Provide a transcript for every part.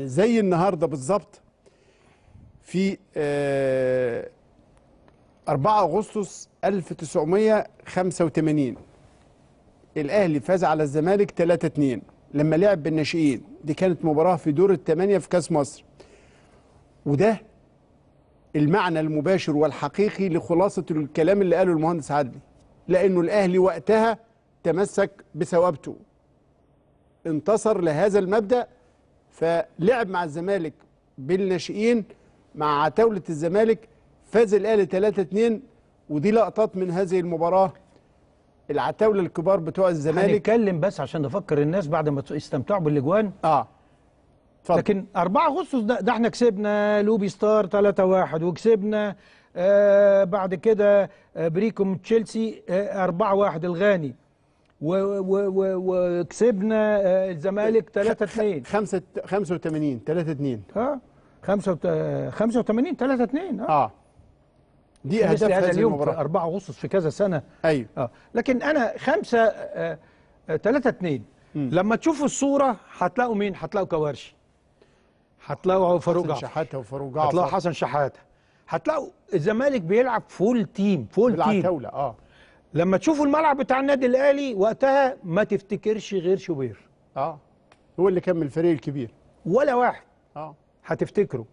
زي النهارده بالظبط في آه، 4 أغسطس 1985 الأهلي فاز على الزمالك 3 2 لما لعب بالناشئين. دي كانت مباراة في دور الثمانيه في كأس مصر. وده المعنى المباشر والحقيقي لخلاصة الكلام اللي قاله المهندس عدلي. لأنه الأهلي وقتها تمسك بثوابته. انتصر لهذا المبدأ فلعب مع الزمالك بالناشئين مع عتاولة الزمالك فاز الأهلي 3 2 ودي لقطات من هذه المباراة. العتاولة الكبار بتوع الزمالك. هنتكلم بس عشان نفكر الناس بعد ما يستمتعوا بالأجوان. آه. اتفضل. لكن 4 أغسطس ده, ده إحنا كسبنا لوبي ستار 3 1 وكسبنا آه بعد كده آه بريكوم تشيلسي آه 4 1 الغاني. وكسبنا آه الزمالك 3 2 خمسة 85 3 2 ها؟ 85 3 2 آه آه. دي أهداف هذا اليوم في المباراه 4 اغسطس في كذا سنة. أيوه. آه. لكن أنا 5 3 2 لما تشوفوا الصورة هتلاقوا مين؟ هتلاقوا كوارشي هتلاقوا فاروق حسن جعفر. شحاتة وفاروق هتلاقوا جعفر حسن شحاتة. هتلاقوا الزمالك بيلعب full team full team بالعتاوله آه. لما تشوفوا الملعب بتاع النادي الأهلي وقتها ما تفتكرش غير شوبير. آه. هو اللي كان من الفريق الكبير. ولا واحد. آه. هتفتكره.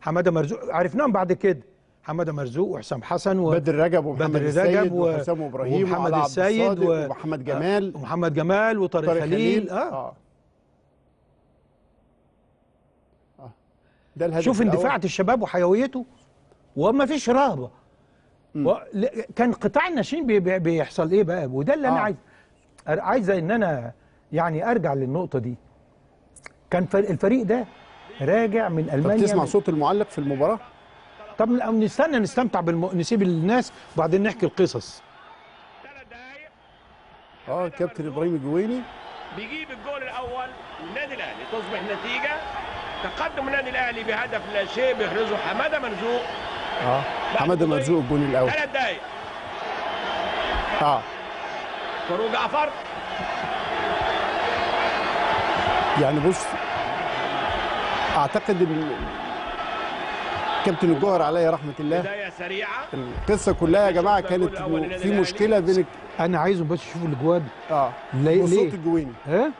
حمادة مرزوق عرفناهم بعد كده. حمادة مرزوق وحسام حسن و... بدر رجب ومحمد بدر السيد رجب و- وحسام إبراهيم ومحمد السيد و- ومحمد جمال. ومحمد جمال وطارق طارق خليل, آه. آه. آه. ده الهدف شوف. اندفاعة الشباب وحيويته وما فيش. ل- كان قطاع الناشئين بي... بي... بيحصل إيه بقى؟ وده اللي أنا آه. عايز أر- عايز إن أنا يعني أرجع للنقطة دي. كان فر... الفريق ده راجع من طب ألمانيا تسمع صوت المعلق في المباراة؟ طب ن- نستنى نستمتع بالم... نسيب الناس وبعدين نحكي القصص. آه كابتن إبراهيم الجويني. بيجيب الجول الأول للنادي الأهلي. تصبح نتيجة تقدم النادي الأهلي بهدف لا شيء بيحرزه حمادة مرزوق آه. حماده مرزوق الجون الأول. ثلاث دقايق. آه. فاروق جعفر. يعني بص أعتقد إن كابتن الجوهر عليه رحمة الله. بداية سريعة. القصة كلها يا جماعة كانت في مشكلة بين أنا عايزهم بس يشوفوا الاجواد آه. ليه- بصوت؟ الجويني. ها؟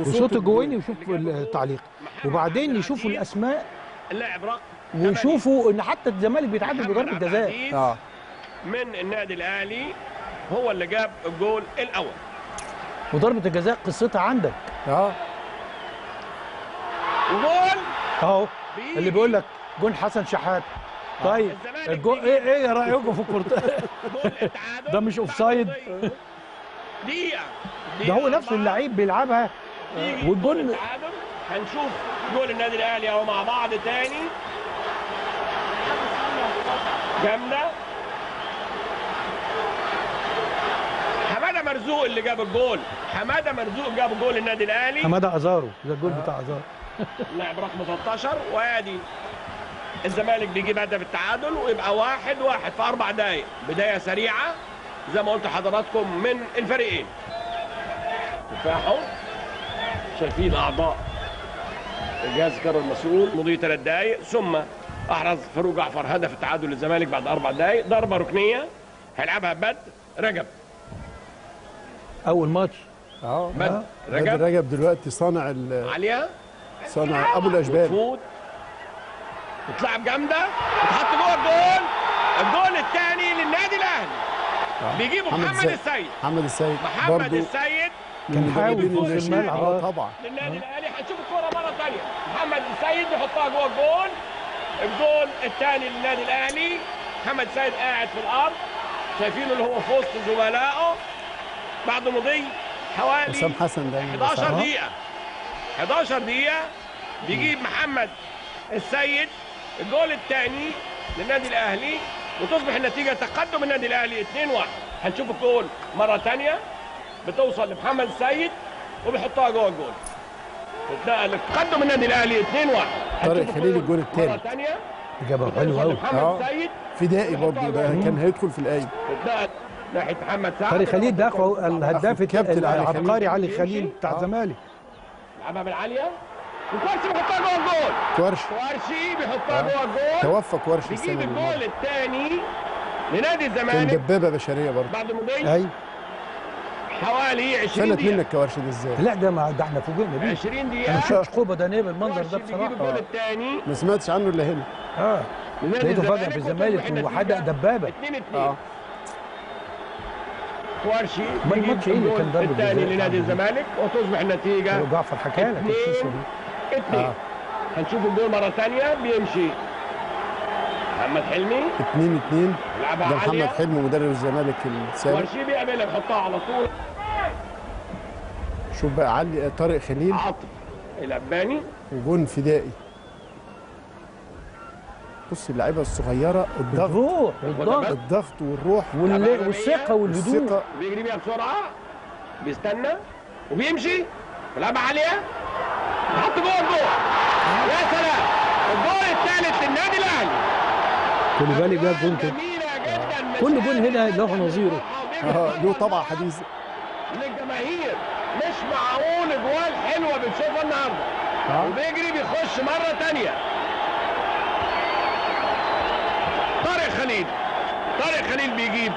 بصوت وصوت الجويني ويشوفوا التعليق. وبعدين يشوفوا الأسماء. اللاعب رقم ويشوفوا إن حتى الزمالك بيتعادل بضربة جزاء. آه. من النادي الأهلي هو اللي جاب الجول الأول. وضربة الجزاء قصتها عندك. آه. وجول أهو. اللي بيقول لك جون حسن شحات. طيب الزمالك الجون بيجي. إيه إيه رايكم في التعادل. ده مش أوفسايد. مضي. دقيقة. ده هو أربعة. اللعيب بيلعبها. والجول هنشوف جول النادي الأهلي أهو مع بعض تاني. جامدة. حمادة مرزوق اللي جاب الجول. حمادة مرزوق جاب جول النادي الأهلي. حمادة أزارو. ده الجول بتاع أزارو. لاعب رقم 13 وادي الزمالك بيجيب هدف التعادل ويبقى واحد واحد في أربع دقائق بداية سريعة. زي ما قلت لحضراتكم من الفريقين. تفاحوا شايفين أعضاء الجهاز الكروي المسؤول. مضي ثلاث دقائق ثم أحرز فاروق جعفر هدف التعادل للزمالك بعد أربع دقائق ضربة ركنية. هيلعبها بدر رجب. أول ماتش؟ آه بدر رجب. رجب دلوقتي صانع ال- عليها صانع أبو الاشبال وتلعب جامدة. وتحط جوه الجول الجول الثاني للنادي الأهلي. بيجيبوا محمد السيد. محمد السيد. محمد السيد. من حاول يفوز. الملعب. أه طبعا. للنادي الأهلي. هنشوف الكورة مرة ثانية. محمد السيد بيحطها جوه الجول الجول الثاني للنادي الأهلي محمد السيد قاعد في الأرض. شايفينه اللي هو في وسط زملائه. بعد مضي حوالي حسام حسن دايما 11 أه. دقيقة. 11 دقيقة بيجيب محمد السيد. الجول الثاني للنادي الأهلي وتصبح النتيجة تقدم النادي الأهلي 2-1 هنشوف الجول مرة ثانية بتوصل لمحمد السيد وبيحطها جوه الجول. تقدم النادي الأهلي 2-1 طارق خليل الجول الثاني إجابة حلوة قوي لمحمد آه. السيد فدائي برضو ده كان هيدخل في الايد بتنقل ناحية محمد سعد. طارق خليل ده أخو الهداف. العبقري علي خليل. بتاع آه. الزمالك. لعبها بالعالية. وكوارشي بيحطها جوه الجول. كورش كوارشي بيحطها آه. جوه الجول. توفى كورش بيجيب السنة اللي الجول. الثاني لنادي كان الزمالك. دبابة بشرية برضه. بعد مضي أيوه حوالي 20 فلت دقيقة. منك كورش ده إزاي؟ لا ده ما ده إحنا فوجئنا بيه. 20 أنا دقيقة ما شفتش قوه بدنيه بالمنظر كوارشي ده بصراحة. الجول الثاني ما سمعتش عنه إلا هنا. آه. لقيته فجأة في الزمالك وحدق دبابة. 2 2 آه. كوارشي بيجيب الماتش إيه اللي كان ضربة الثاني؟ لنادي الزمالك. وتصبح النتيجة. جعفر حكى لك القصة دي اثنين آه. هنشوف الجول مرة ثانية. بيمشي. محمد حلمي؟ 2 2 لعبها ده محمد عالية. حلمي مدرب الزمالك السابق. كوارشي بيعملها بيحطها على طول. شوف بقى علي طارق خليل. عاطف الأباني. وجون فدائي. بص اللعيبة الصغيرة الضغط. الروح الضغط. الضغط والروح. وال- والثقة. والهدوء. بيجري بيها بسرعة. بيستنى. وبيمشي. بيلعبها عالية. حط جوه الجول يا سلام. الجول الثالث للنادي الأهلي. خلي بالك ده جون كده. كل جون هنا له نظيره. آه له طبعه حديثه للجماهير. مش معقول اجوال حلوة بنشوفها النهارده. آه. وبيجري بيخش مرة تانية. طارق خليل. طارق خليل بيجيب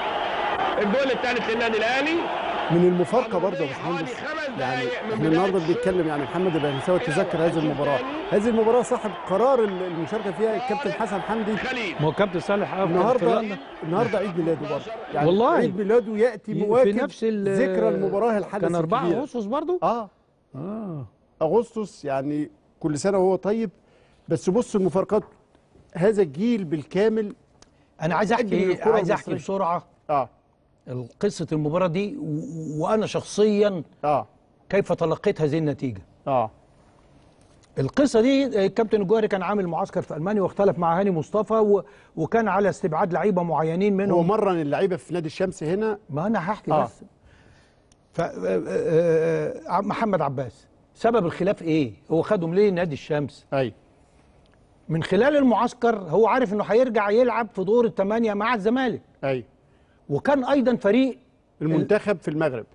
الجول الثالث للنادي الأهلي. من المفارقة برضه يا باشمهندس. خمس يعني دقايق من إحنا النهارده. بنتكلم يعني محمد البهنساوي تذكر هذه المباراة. هذه المباراة صاحب قرار المشاركة فيها الكابتن حسن حمدي. خليل ما هو كابتن صالح آه النهارده النهارده عيد ميلاده برضه. يعني والله. عيد ميلاده يأتي في مواكب نفس ال- ذكرى المباراة الحدث كان 4 الكبير. أغسطس برضو آه. آه. أغسطس يعني كل سنة وهو طيب. بس بص المفارقات هذا الجيل بالكامل أنا عايز أحكي عايز أحكي. بسرعة. آه. قصه المباراة دي وأنا شخصيا آه. كيف تلقيت هذه النتيجة؟ آه. القصة دي الكابتن الجوهري كان عامل معسكر في ألمانيا واختلف مع هاني مصطفى و... وكان على استبعاد لعيبة معينين منهم. مرن اللعيبة في نادي الشمس هنا؟ ما أنا هحكي آه. بس. ف آه، آه، آه، محمد عباس. سبب الخلاف إيه؟ هو خدهم ليه نادي الشمس؟ أي. من خلال المعسكر هو عارف إنه هيرجع يلعب في دور الثمانيه مع الزمالك. أي. وكان أيضا فريق المنتخب في المغرب.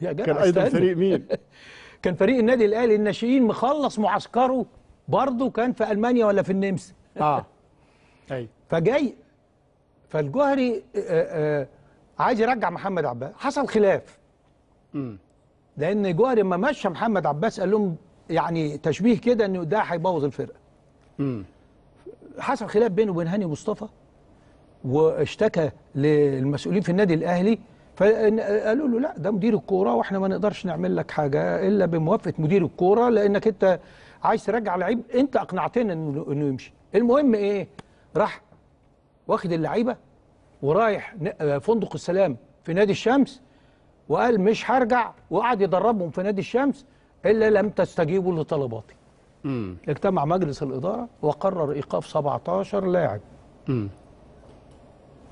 يا جدع كان أيضا. فريق مين؟ كان فريق النادي الأهلي الناشئين مخلص معسكره برضه كان في ألمانيا ولا في النمسا آه. أي. فجاي فالجوهري آه، آه، عايز يرجع محمد عباس. حصل خلاف. امم لأن جوهري لما مشى محمد عباس قال لهم يعني تشبيه كده إنه ده هيبوظ الفرقة. امم حصل خلاف بينه وبين هاني مصطفى. واشتكى للمسؤولين في النادي الأهلي فقالوا له لا ده مدير الكورة وإحنا ما نقدرش نعمل لك حاجة إلا بموافقة مدير الكورة لأنك أنت عايز ترجع لعيب أنت اقنعتنا إنه إنه يمشي. المهم إيه؟ راح واخد اللعيبة ورايح فندق السلام في نادي الشمس وقال مش هرجع وقعد يدربهم في نادي الشمس إلا لم تستجيبوا لطلباتي. امم اجتمع مجلس الإدارة وقرر إيقاف 17 لاعب.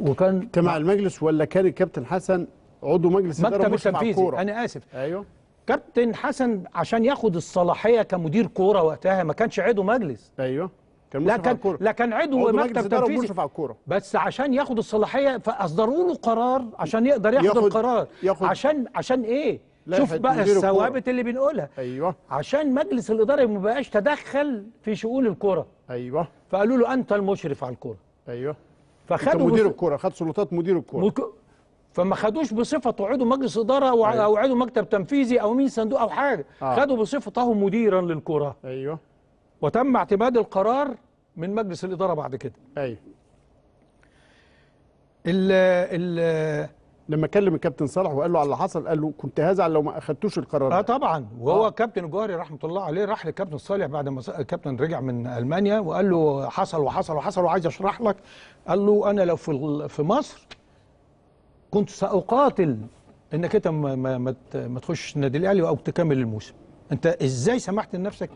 وكان اجتمع المجلس ولا كان الكابتن حسن عضو مجلس إدارة مكتب التنفيذي. الكوره أنا آسف. أيوه. كابتن حسن عشان ياخد الصلاحية كمدير كورة وقتها ما كانش عضو مجلس. أيوه. كان لا كان الكوره لا كان عضو مكتب تنفيذي. الكوره بس عشان ياخد الصلاحية فأصدروا له قرار عشان يقدر ياخد, ياخد- القرار. ياخد- عشان عشان لائحة شوف بقى. الثوابت اللي بنقولها. أيوه. عشان مجلس الإدارة ما بقاش تدخل في شؤون الكرة أيوه. فقالوا له أنت المشرف على الكرة أيوه. فخدوا مدير الكورة خد سلطات مدير الكورة. مك... فما خدوش بصفته عضو مجلس إدارة أو, أيوة. عضو مكتب تنفيذي أو مين صندوق أو حاجة. آه. خدوا بصفته مديرا للكره أيوه. وتم اعتماد القرار من مجلس الإدارة بعد كده. أيوه. ال ال لما كلم الكابتن صالح وقال له على اللي حصل قال له كنت هزعل لو ما أخدتوش القرار آه ده طبعا. وهو آه. كابتن الجوهري رحمة الله عليه راح للكابتن صالح بعد ما الكابتن رجع من ألمانيا وقال له حصل وحصل وحصل وعايز أشرح لك. قال له أنا لو في في مصر كنت سأقاتل إنك أنت ما, ما, ما, تخش النادي الأهلي أو تكمل الموسم. أنت إزاي سمحت لنفسك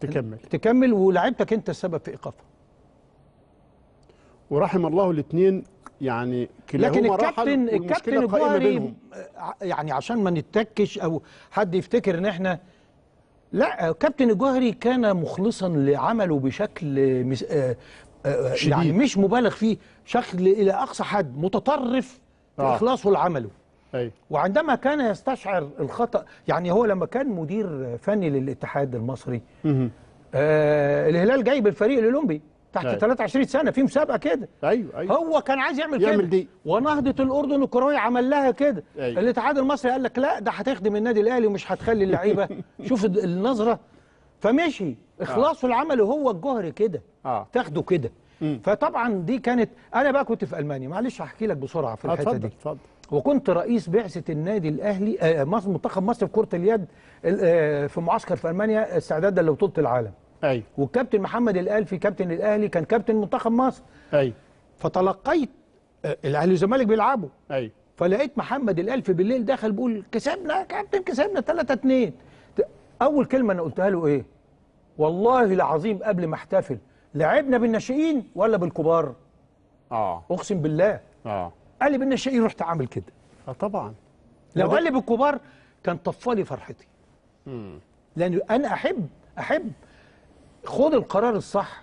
تكمل. تكمل ولعيبتك أنت السبب في ايقافها ورحم الله الاثنين يعني لكن الكابتن الكابتن الجوهري يعني عشان ما نتكش أو حد يفتكر إن إحنا لا كابتن الجوهري كان مخلصا لعمله بشكل مس- آه، آه، يعني شديد. مش مبالغ فيه شكل إلى أقصى حد متطرف في آه. إخلاصه لعمله. أيوه وعندما كان يستشعر الخطأ يعني هو لما كان مدير فني للاتحاد المصري آه الهلال جاي بالفريق الاولمبي تحت أيوة. 23 سنة في مسابقة كده. أيوه أيوه. هو كان عايز يعمل, يعمل كده. دي. ونهضة الأردن الكرويه عمل لها كده. أيوة. الاتحاد المصري قال لك لا ده هتخدم النادي الأهلي ومش هتخلي اللعيبة. شوف النظرة. فمشي. اخلاصه العمل هو الجهري كده. آه. تاخده كده. فطبعا دي كانت أنا بقى كنت في ألمانيا. معلش هحكي لك بسرعة في آه، الحته دي. اتفضل. وكنت رئيس بعثة النادي الأهلي آه، مصر منتخب مصر في كرة اليد ال- آه، في معسكر في ألمانيا استعدادا لبطولة العالم. أيوه والكابتن محمد الالفي كابتن الأهلي كان كابتن منتخب مصر. أيوه فتلقيت آه، الأهلي والزمالك بيلعبوا. أيوه فلقيت محمد الالفي بالليل دخل بيقول كسبنا يا كابتن كسبنا 3 2 أول كلمة أنا قلتها له إيه؟ والله العظيم قبل ما احتفل لعبنا بالناشئين ولا بالكبار؟ آه. أقسم بالله. آه. قال لي بالناشئين رحت عامل كده. آه طبعا. لو وده- قال لي بالكبار كان طفالي فرحتي. لأن أنا أحب أحب خد القرار الصح.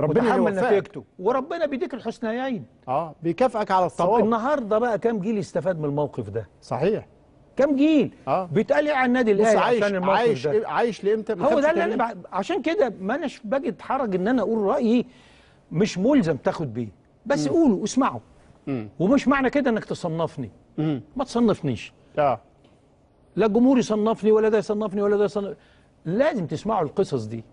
ربنا يوفقك. نتيجته. وربنا بيديك الحسنيين. آه بيكافئك على طب الصواب. النهارده بقى كام جيل استفاد من الموقف ده؟ صحيح. كام جيل؟ آه. بيتقال إيه على النادي الأهلي عشان الموقف عايش ده؟ عايش لإمتى؟ هو ده اللي. أنا عشان كده ما اناش باجي أتحرج إن أنا أقول رأيي مش ملزم تاخد بيه. بس قوله واسمعه مم. ومش معنى كده إنك تصنفني. مم. ما تصنفنيش. آه. لا الجمهور يصنفني ولا ده يصنفني ولا ده يصنف لازم تسمعوا القصص دي.